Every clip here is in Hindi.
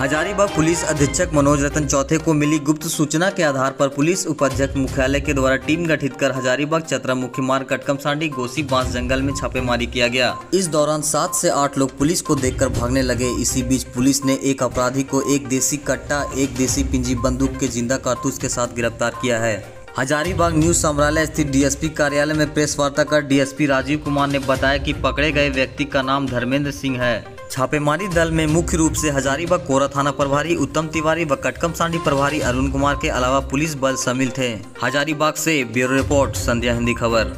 हजारीबाग पुलिस अधीक्षक मनोज रतन चौथे को मिली गुप्त सूचना के आधार पर पुलिस उपाध्यक्ष मुख्यालय के द्वारा टीम गठित कर हजारीबाग चतरा मुख्य मार्ग कटकम सांडी गोसी बाँस जंगल में छापेमारी किया गया। इस दौरान सात से आठ लोग पुलिस को देखकर भागने लगे। इसी बीच पुलिस ने एक अपराधी को एक देसी कट्टा, एक देसी पिंजी बंदूक के ज़िंदा कारतूस के साथ गिरफ़्तार किया है। हजारीबाग न्यूज़ संग्रहालय स्थित डीएसपी कार्यालय में प्रेस वार्ता कर डीएसपी राजीव कुमार ने बताया कि पकड़े गए व्यक्ति का नाम धर्मेंद्र सिंह है। छापेमारी दल में मुख्य रूप से हजारीबाग कोरा थाना प्रभारी, उत्तम तिवारी व कटकम सांडी प्रभारी अरुण कुमार के अलावा पुलिस बल शामिल थे। हजारीबाग से ब्यूरो रिपोर्ट, संध्या हिंदी खबर।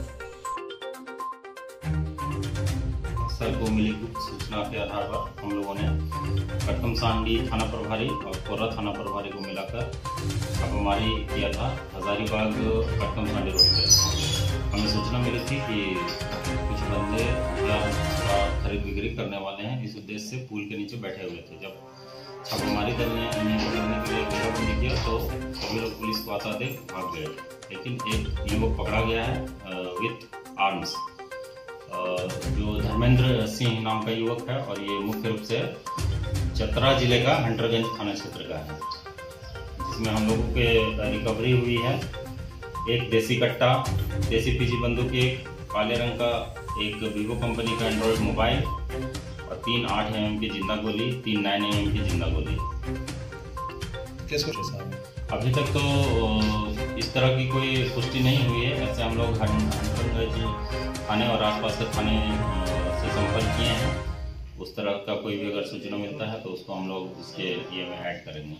को मिली गुप्त सूचना के आधार पर हम लोगों ने कटकम सांडी थाना प्रभारी और थाना प्रभारी को मिलाकर किया था। हजारीबाग कटकम सांडी रोड पे। हमें सूचना मिली थी कि कुछ बंदे खरीद बिक्री करने वाले हैं, इस उद्देश्य से पुल के नीचे बैठे हुए थे। जब छापेमारी दल ने पकड़ने के लिए घेराबंदी किया तो सभी लोग पुलिस को आता देख भाग गए। लेकिन एक युवक पकड़ा गया है विथ आर्म्स जो धर्मेंद्र सिंह नाम का युवक है, और ये मुख्य रूप से चतरा ज़िले का हंटरगंज थाना क्षेत्र का है। जिसमें हम लोगों के रिकवरी हुई है। एक देसी कट्टा, देसी पीजी बंदूक, एक काले रंग का एक वीवो कंपनी का एंड्रॉयड मोबाइल और तीन आठ एम की ज़िंदा गोली तीन नाइन एम की ज़िंदा गोली। किस कुछ अभी तक तो इस तरह की कोई पुष्टि नहीं हुई है। ऐसे हम लोग थाने और आसपास के थाने से संपर्क किए हैं। उस तरह का कोई भी अगर सूचना मिलता है तो उसको हम लोग इसके ये में ऐड करेंगे।